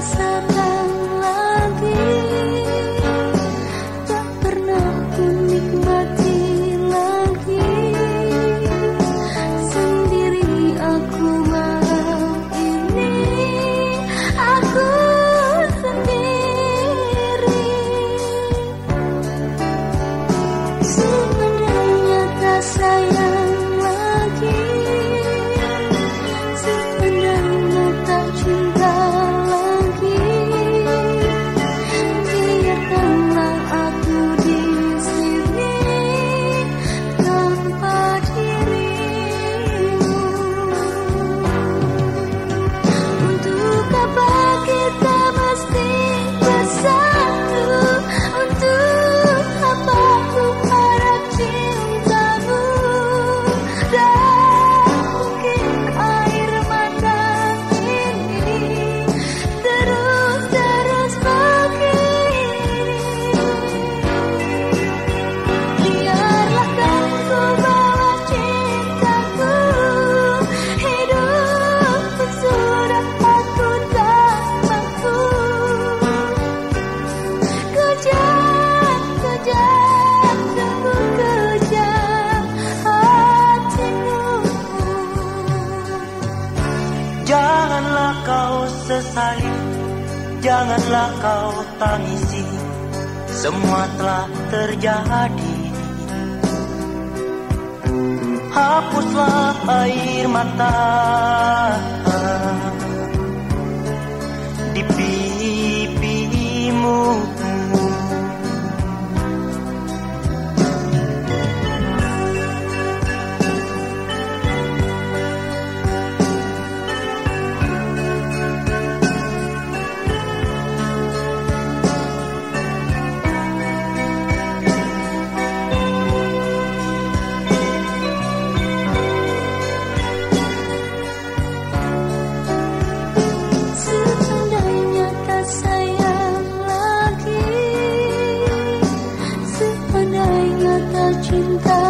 sadar Janganlah kau sesali Janganlah kau tangisi. Semua telah terjadi. Hapuslah air mata. 听到